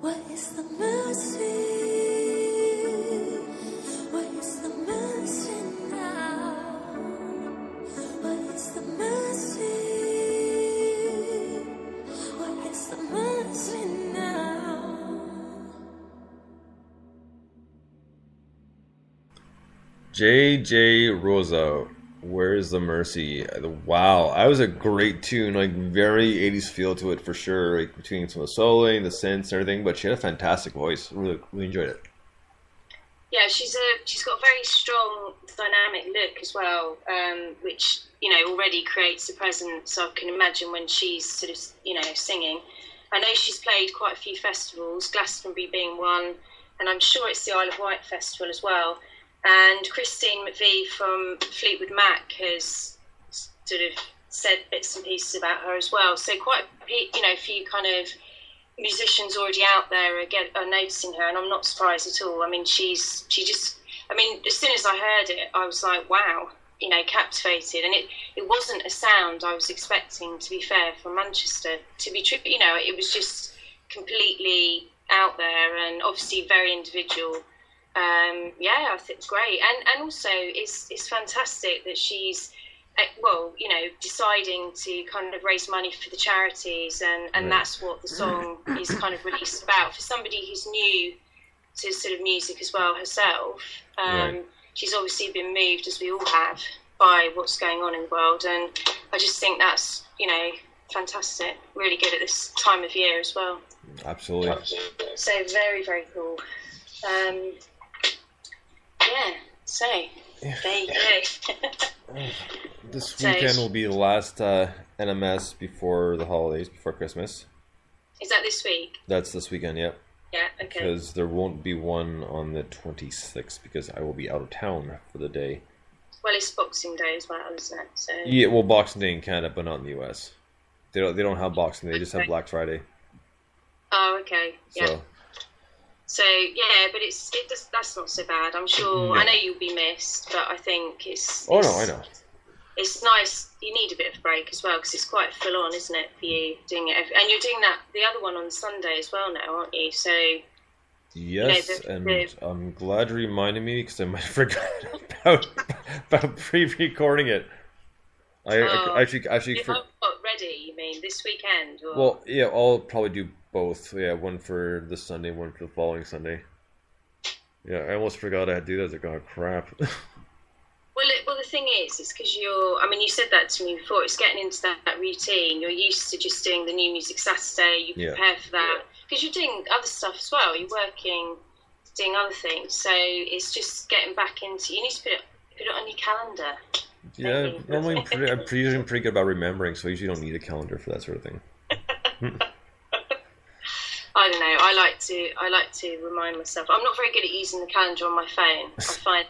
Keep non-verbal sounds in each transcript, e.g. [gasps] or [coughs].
What is the mercy? What is the mercy now? What is the mercy? The mercy now? J.J. Rosa Where's the Mercy? Wow, that was a great tune. Like, very 80s feel to it for sure. Like, between some of the soloing, the synths, and everything. But she had a fantastic voice. Really, really enjoyed it. Yeah, she's a she's got a very strong dynamic look as well, um, which you know already creates a presence. I can imagine when she's sort of you know singing. I know she's played quite a few festivals, Glastonbury being one, and I'm sure it's the Isle of Wight festival as well. And Christine McVie from Fleetwood Mac has sort of said bits and pieces about her as well. So quite you know a few kind of musicians already out there are, get, are noticing her, and I'm not surprised at all. I mean, she's she just. I mean, as soon as I heard it, I was like, wow, you know, captivated. And it, it wasn't a sound I was expecting, to be fair, from Manchester. To be true, you know, it was just completely out there and obviously very individual um, yeah, I think it's great, and and also it's it's fantastic that she's uh, well, you know, deciding to kind of raise money for the charities, and and right. that's what the song is kind of released about. For somebody who's new to sort of music as well herself, um, right. she's obviously been moved, as we all have, by what's going on in the world, and I just think that's you know fantastic, really good at this time of year as well. Absolutely. So very very cool. Um, yeah, you [laughs] this weekend will be the last uh, NMS before the holidays, before Christmas. Is that this week? That's this weekend, yep. Yeah, okay. Because there won't be one on the 26th because I will be out of town for the day. Well, it's Boxing Day as well, isn't it? So yeah, well, Boxing Day in Canada, but not in the US. They don't. They don't have Boxing Day. They just have Black Friday. Oh, okay. Yeah. So so yeah, but it's it does, that's not so bad. I'm sure. No. I know you'll be missed, but I think it's. Oh it's, no, I know. It's nice. You need a bit of a break as well because it's quite full on, isn't it, for you doing it? Every, and you're doing that the other one on Sunday as well now, aren't you? So. Yes, you know, the, and the, I'm glad you reminded me because I might [laughs] have forgotten about about pre-recording it. I oh, actually actually you for, ready. You mean this weekend? Or? Well, yeah, I'll probably do both. Yeah, one for this Sunday, one for the following Sunday. Yeah, I almost forgot I had to do that. I was like, oh crap. [laughs] well, it, well, the thing is, it's because you're. I mean, you said that to me before. It's getting into that, that routine. You're used to just doing the new music Saturday. You prepare yeah. for that because you're doing other stuff as well. You're working, doing other things. So it's just getting back into. You need to put it put it on your calendar. Yeah, normally I'm pretty, I'm pretty, pretty good about remembering, so I usually don't need a calendar for that sort of thing. Hmm. [laughs] I don't know. I like to I like to remind myself. I'm not very good at using the calendar on my phone. I [laughs] find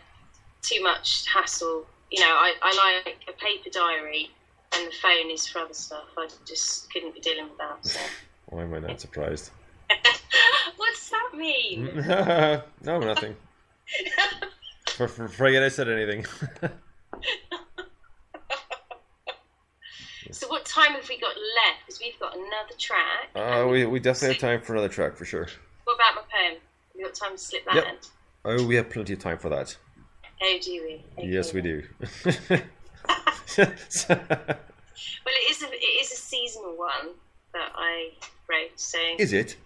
too much hassle. You know, I, I like a paper diary, and the phone is for other stuff. I just couldn't be dealing with that. So. [laughs] Why am I not surprised? what does that mean? no, nothing. for, for, forget I said anything. So what time have we got left? Because we've got another track. Uh, we, we definitely have time for another track for sure. What about my poem? We got time to slip that yep. in. Oh, we have plenty of time for that. Oh, do we? Okay. Yes, we do. [laughs] [laughs] well, it is a it is a seasonal one that I wrote. So is it?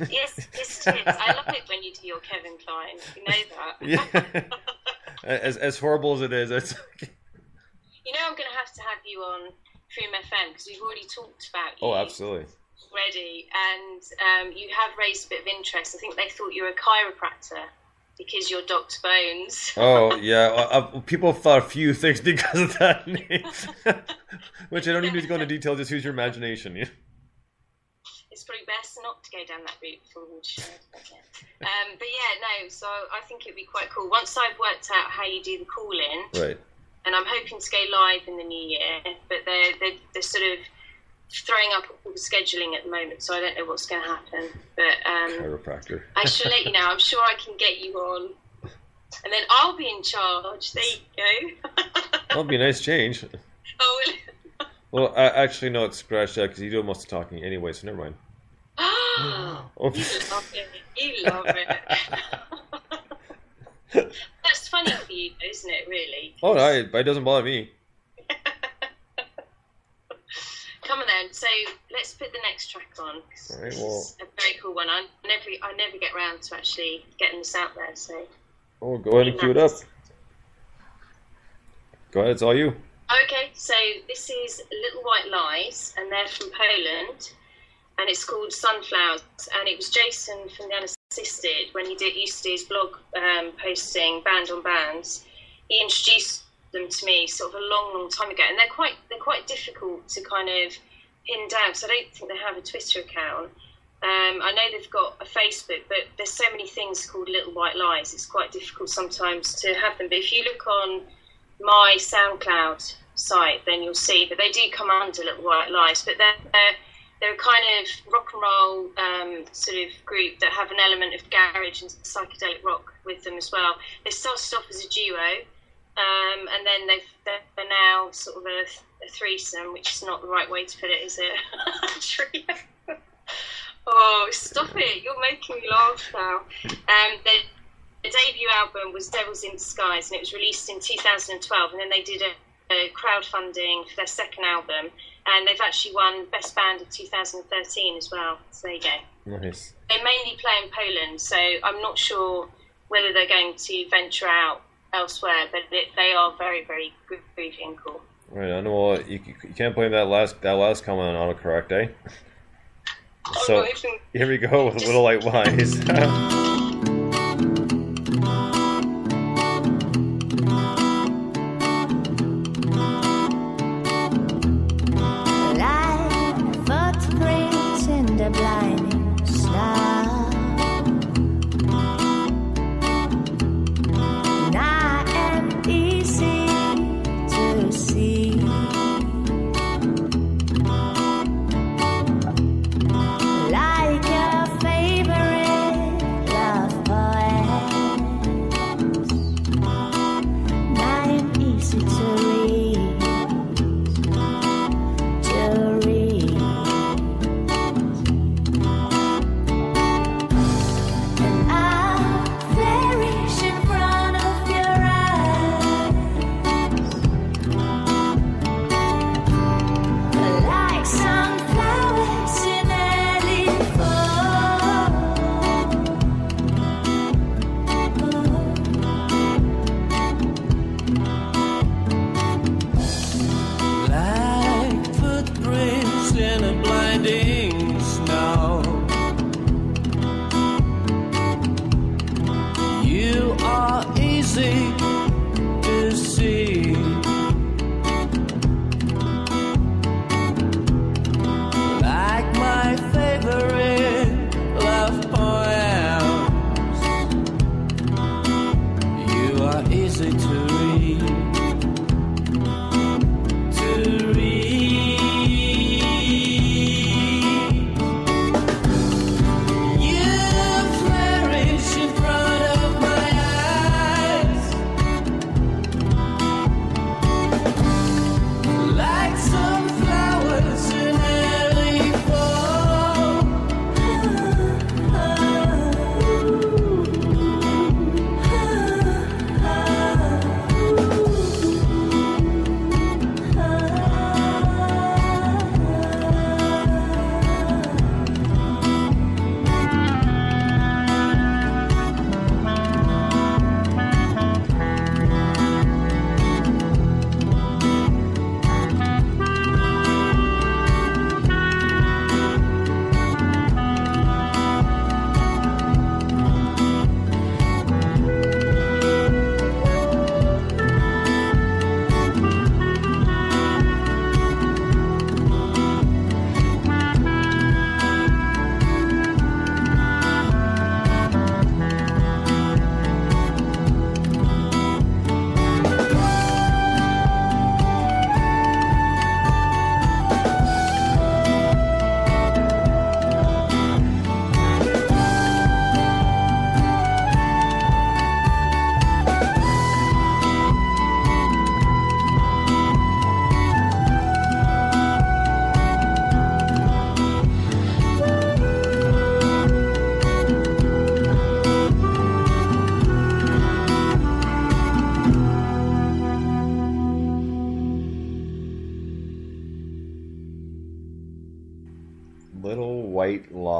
yes, yes, it is. I love it when you do your Kevin Kline. You know that. [laughs] yeah. as as horrible as it is, it's. you know, I'm going to have to have you on Freedom FM because we've already talked about you. Oh, absolutely. Already, and um, you have raised a bit of interest. I think they thought you were a chiropractor because you're Doctor Bones. [laughs] oh yeah, [laughs] uh, people thought a few things because of that name, [laughs] which I don't even need to go into detail. Just use your imagination. Yeah. It's probably best not to go down that route before watershed. um, but yeah, no. So I think it'd be quite cool once I've worked out how you do the call in. Right and I'm hoping to go live in the new year. But they're they're, they're sort of throwing up all the scheduling at the moment, so I don't know what's going to happen. But um, chiropractor. I shall let you know. I'm sure I can get you on, and then I'll be in charge. There you go. [laughs] That'll be a nice change. Oh. well, I, actually, no, it's scratched out because you do most of the talking anyway, so never mind. [gasps] oh, you love it. You love it. [laughs] [laughs] Funny for you, isn't it? Really? Oh no, it, it doesn't bother me. [laughs] Come on then. So let's put the next track on. All right, well, a very cool one. I never, I never get around to actually getting this out there. So. Oh, go ahead and cue it up. Go ahead, it's all you. Okay, so this is Little White Lies, and they're from Poland, and it's called Sunflowers. And it was Jason from the When he did used to do his blog um, posting band on bands. He introduced them to me sort of a long, long time ago, and they're quite they're quite difficult to kind of pin down because I don't think they have a Twitter account. Um, I know they've got a Facebook, but there's so many things called Little White Lies. It's quite difficult sometimes to have them. But if you look on my SoundCloud site, then you'll see that they do come under Little White Lies, but they're, they're, they're a kind of rock and roll um, sort of group that have an element of garage and psychedelic rock with them as well. They started off as a duo, um, and then they've, they're now sort of a, a, threesome, which is not the right way to put it, is it? [laughs] oh, stop it! You're making me laugh now. Um, the debut album was Devils in Disguise, and it was released in 2012. And then they did a, crowdfunding for their second album, and they've actually won Best Band of 2013 as well. So there you go. Nice. They mainly play in Poland, so I'm not sure whether they're going to venture out elsewhere, but it, they are very, very groovy and cool. Right, I know. You, you can't blame that last that last comment on autocorrect, eh? so [laughs] here we go with a Little [laughs] White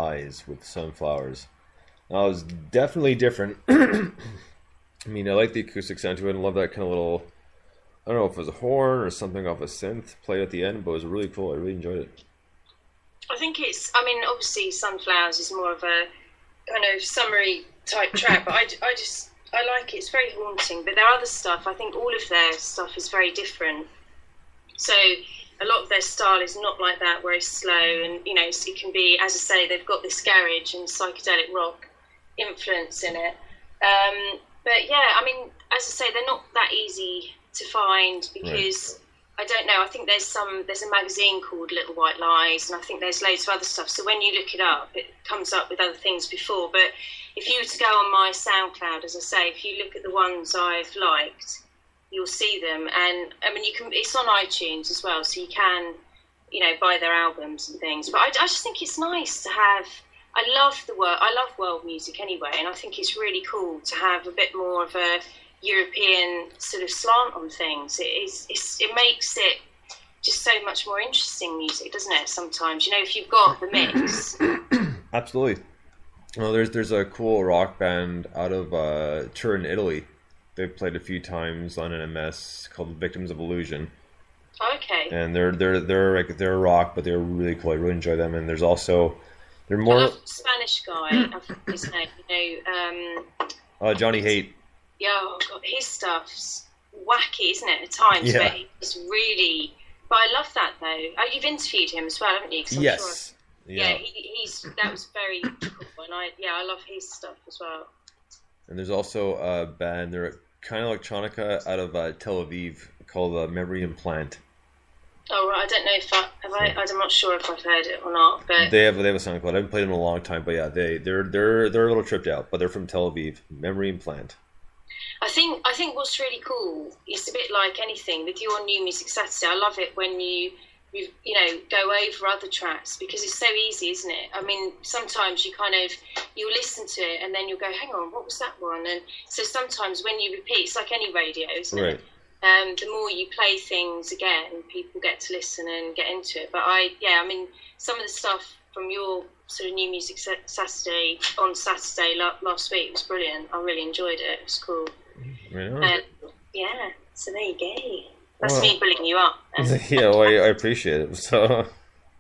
Lies. with sunflowers. Now, it was definitely different. [clears throat] I mean, I like the acoustic sound to it and love that kind of little I don't know if it was a horn or something off a synth played at the end, but it was really cool. I really enjoyed it. I think it's. I mean, obviously, Sunflowers is more of a kind of summary type track, but I, I just I like it. It's very haunting. But their other stuff, I think all of their stuff is very different. So a lot of their style is not like that, where it's slow and you know it can be, as I say, they've got this garage and psychedelic rock influence in it. Um, but yeah, I mean, as I say, they're not that easy to find because. Right. I don't know. I think there's some. There's a magazine called Little White Lies, and I think there's loads of other stuff. So when you look it up, it comes up with other things before. But if you were to go on my SoundCloud, as I say, if you look at the ones I've liked, you'll see them. And I mean, you can. It's on iTunes as well, so you can, you know, buy their albums and things. But I, I just think it's nice to have. I love the world. I love world music anyway, and I think it's really cool to have a bit more of a European sort of slant on things. It is. it makes it just so much more interesting music, doesn't it? Sometimes, you know, if you've got the mix. [coughs] Absolutely. Well, there's there's a cool rock band out of uh, Turin, Italy. They've played a few times on NMS called Victims of Illusion. Okay. And they're they're they're like they're rock, but they're really cool. I really enjoy them. And there's also they're more Spanish guy. his name. You know, um, uh, Johnny Haidt. Yeah, oh God, his stuff's wacky, isn't it? At times, yeah. but he's really. But I love that though. Oh, you've interviewed him as well, haven't you? yes. Sure, yeah, yeah he, he's that was very cool, and I yeah I love his stuff as well. And there's also a band. They're kind of electronica out of uh, Tel Aviv called uh, Memory Implant. Oh right, I don't know if I have I. I'm not sure if I've heard it or not, but they have they have a SoundCloud. I haven't played them in a long time, but yeah, they they're they're they're a little tripped out, but they're from Tel Aviv. Memory Implant. I think I think what's really cool. It's a bit like anything with your new music Saturday. I love it when you you you know go over other tracks because it's so easy, isn't it? I mean, sometimes you kind of you listen to it and then you'll go, hang on, what was that one? And so sometimes when you repeat, it's like any radio, isn't right. it? Um, the more you play things again, people get to listen and get into it. But I, yeah, I mean, some of the stuff from your sort of new music Saturday on Saturday last week was brilliant. I really enjoyed it. It was cool. Yeah. yeah. So there you go. That's well, me pulling you up. [laughs] yeah, well, I, I appreciate it. So,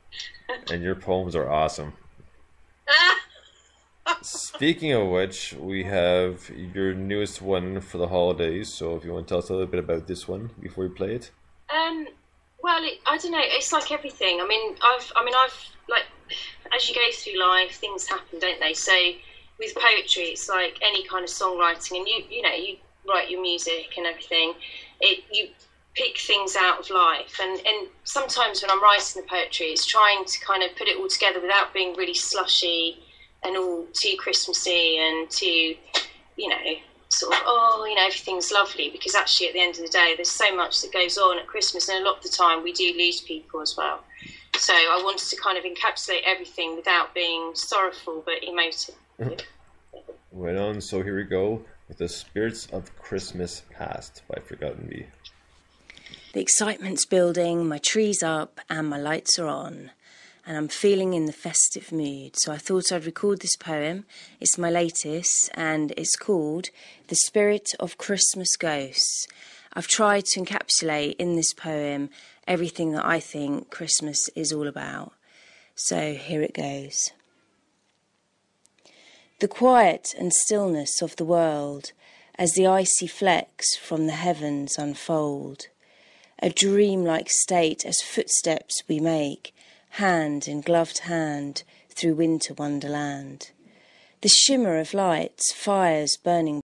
[laughs] and your poems are awesome. Speaking of which, we have your newest one for the holidays. So, if you want to tell us a little bit about this one before we play it. Um. Well, it, I don't know. It's like everything. I mean, I've. I mean, I've like as you go through life, things happen, don't they? So, with poetry, it's like any kind of songwriting, and you. You know, you write your music and everything. It you pick things out of life. And, and sometimes when I'm writing the poetry, it's trying to kind of put it all together without being really slushy and all too Christmassy and too, you know, sort of, oh, you know, everything's lovely. Because actually, at the end of the day, there's so much that goes on at Christmas. And a lot of the time, we do lose people as well. So I wanted to kind of encapsulate everything without being sorrowful but emotive. Mm-hmm. Right on. So here we go with the Spirits of Christmas Past by Forgotten Bee. The excitement's building, my tree's up, and my lights are on. And I'm feeling in the festive mood, so I thought I'd record this poem. It's my latest, and it's called The Spirit of Christmas Ghosts. I've tried to encapsulate in this poem everything that I think Christmas is all about. So here it goes. The quiet and stillness of the world as the icy flecks from the heavens unfold a dreamlike state as footsteps we make, hand in gloved hand, through winter wonderland. The shimmer of lights, fires burning